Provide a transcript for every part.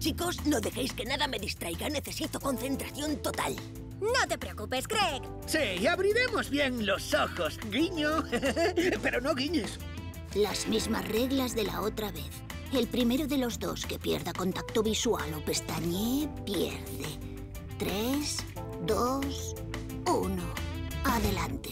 Chicos, no dejéis que nada me distraiga. Necesito concentración total. No te preocupes, Craig. Sí, abriremos bien los ojos. Guiño. Pero no guiñes. Las mismas reglas de la otra vez. El primero de los dos que pierda contacto visual o pestañee, pierde. Tres, dos, uno. Adelante.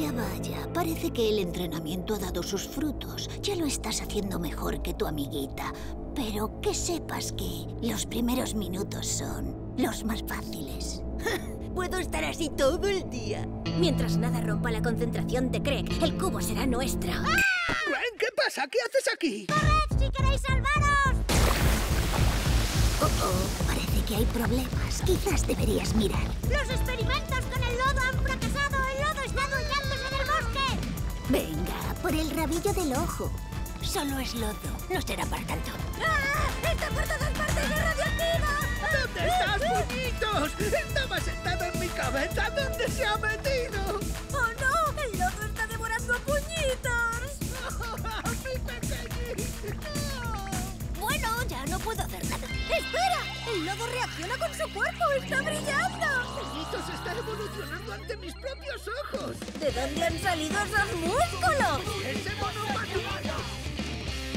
Vaya, vaya. Parece que el entrenamiento ha dado sus frutos. Ya lo estás haciendo mejor que tu amiguita. Pero que sepas que los primeros minutos son los más fáciles. Puedo estar así todo el día. Mientras nada rompa la concentración de Craig, el cubo será nuestro. Gwen, ¿qué pasa? ¿Qué haces aquí? ¡Corred si queréis salvaros! Oh, oh, parece que hay problemas. Quizás deberías mirar. ¡Los experimentos con el lodo han fracasado! Venga, por el rabillo del ojo. Solo es lodo. No será para tanto. ¡Ah! ¡Está por todas partes de radioactivo! ¿Dónde estás, puñitos? Estaba sentado en mi cabeza. ¿Dónde se ha metido? ¡Oh, no! ¡El lodo está devorando a puñitos! ¡Mi pequeñito! Bueno, ya no puedo hacer nada. ¡Espera! ¡El lodo reacciona con su cuerpo! ¡Está brillando! Está evolucionando ante mis propios ojos. ¿De dónde han salido esos músculos? ¡Ese!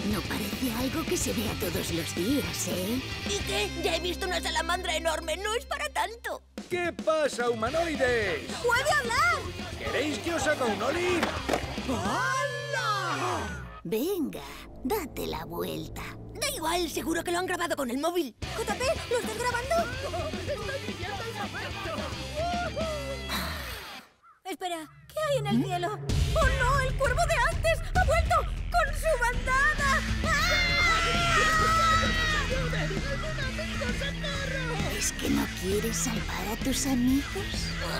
No parece algo que se vea todos los días, ¿eh? ¿Y qué? Ya he visto una salamandra enorme. No es para tanto. ¿Qué pasa, humanoides? ¡Puede hablar! ¿Queréis que os haga un olín? Venga, date la vuelta. Da igual, seguro que lo han grabado con el móvil. JP, ¿lo estás grabando? Espera, ¿qué hay en el cielo? ¡Oh no! ¡El cuervo de antes ha vuelto con su bandada! ¿Es que no quieres salvar a tus amigos?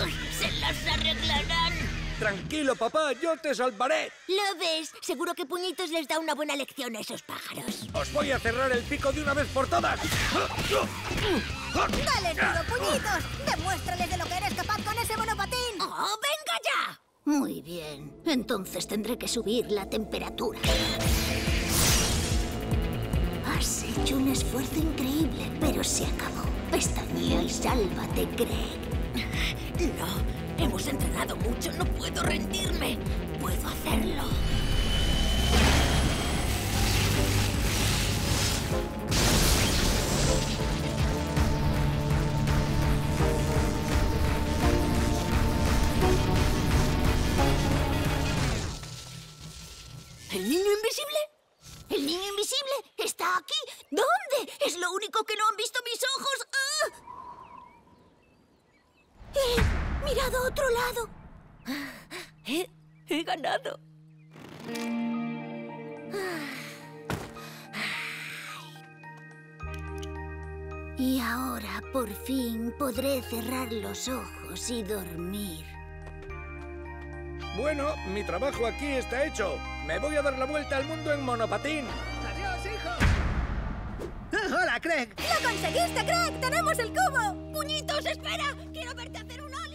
Uy, se las arreglarán. Tranquilo, papá, yo te salvaré. ¿Lo ves? Seguro que Puñitos les da una buena lección a esos pájaros. Os voy a cerrar el pico de una vez por todas. ¡Dale duro, puñitos! ¡Demuéstrales de lo que eres capaz con ese monopatín! Muy bien. Entonces tendré que subir la temperatura. Has hecho un esfuerzo increíble, pero se acabó. Pestañea y sálvate, Greg. No, hemos entrenado mucho. No puedo rendirme. Puedo hacerlo. ¿El niño invisible? ¿El niño invisible está aquí? ¿Dónde? Es lo único que no han visto mis ojos. ¡Ah! ¡He mirado a otro lado! He, he ganado. Y ahora, por fin, podré cerrar los ojos y dormir. Bueno, mi trabajo aquí está hecho. Me voy a dar la vuelta al mundo en monopatín. ¡Adiós, hijo! ¡Hola, Craig! ¡Lo conseguiste, Craig! ¡Tenemos el cubo! ¡Puñitos, espera! ¡Quiero verte hacer una